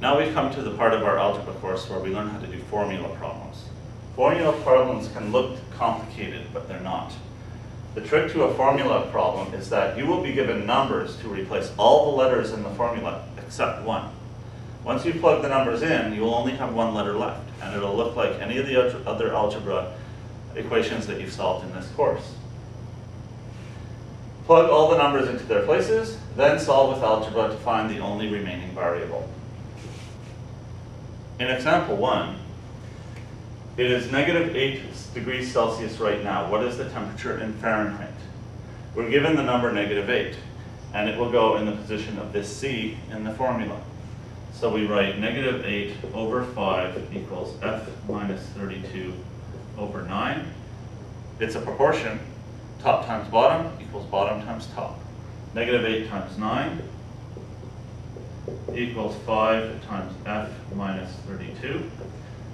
Now we've come to the part of our algebra course where we learn how to do formula problems. Formula problems can look complicated, but they're not. The trick to a formula problem is that you will be given numbers to replace all the letters in the formula except one. Once you plug the numbers in, you will only have one letter left, and it'll look like any of the other algebra equations that you've solved in this course. Plug all the numbers into their places, then solve with algebra to find the only remaining variable. In example one, it is negative 8 degrees Celsius right now. What is the temperature in Fahrenheit? We're given the number negative 8, and it will go in the position of this C in the formula. So we write negative 8 over 5 equals F minus 32 over 9. It's a proportion, top times bottom equals bottom times top. Negative 8 times 9 equals 5 times f minus 32.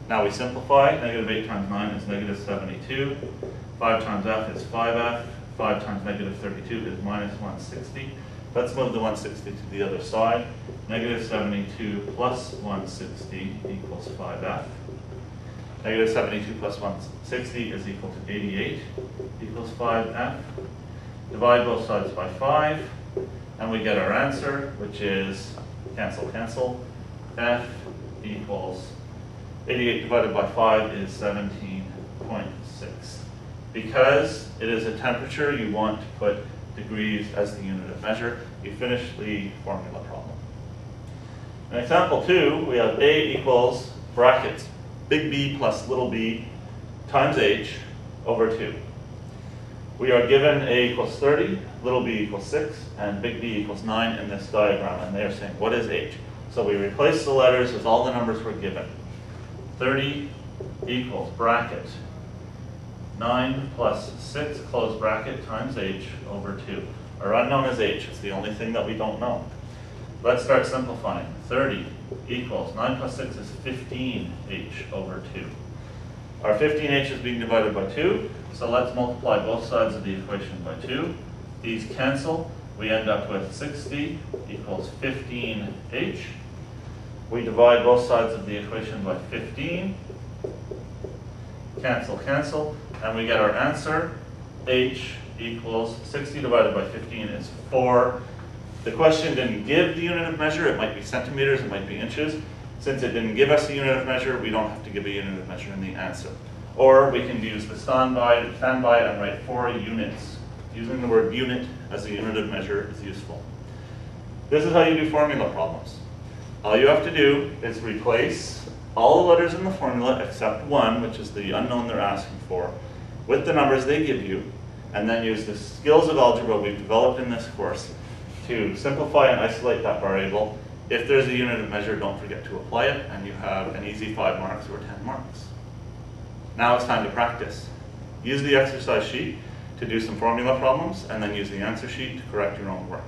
Now we simplify. Negative 8 times 9 is negative 72. 5 times f is 5f. 5 times negative 32 is minus 160. Let's move the 160 to the other side. Negative 72 plus 160 equals 5f. Negative 72 plus 160 is equal to 88 equals 5f. Divide both sides by 5, and we get our answer, which is, cancel, cancel, f equals 88 divided by 5 is 17.6. Because it is a temperature, you want to put degrees as the unit of measure. You finish the formula problem. In example 2, we have A equals brackets big B plus little b times h over 2. We are given A equals 30, little b equals 6, and big B equals 9 in this diagram, and they are saying, what is h? So we replace the letters with all the numbers we're given. 30 equals bracket 9 plus 6 close bracket times h over 2. Our unknown is h. It's the only thing that we don't know. Let's start simplifying. 30 equals 9 plus 6 is 15h over 2. Our 15h is being divided by 2, so let's multiply both sides of the equation by 2. These cancel. We end up with 60 equals 15h. We divide both sides of the equation by 15. Cancel, cancel. And we get our answer. h equals 60 divided by 15 is 4 the question didn't give the unit of measure. It might be centimeters, it might be inches. Since it didn't give us a unit of measure, we don't have to give a unit of measure in the answer. Or we can use the standby, standby and write four units. Using the word unit as a unit of measure is useful. This is how you do formula problems. All you have to do is replace all the letters in the formula except one, which is the unknown they're asking for, with the numbers they give you, and then use the skills of algebra we've developed in this course to simplify and isolate that variable. If there's a unit of measure, don't forget to apply it, and you have an easy 5 marks or 10 marks. Now it's time to practice. Use the exercise sheet to do some formula problems, and then use the answer sheet to correct your own work.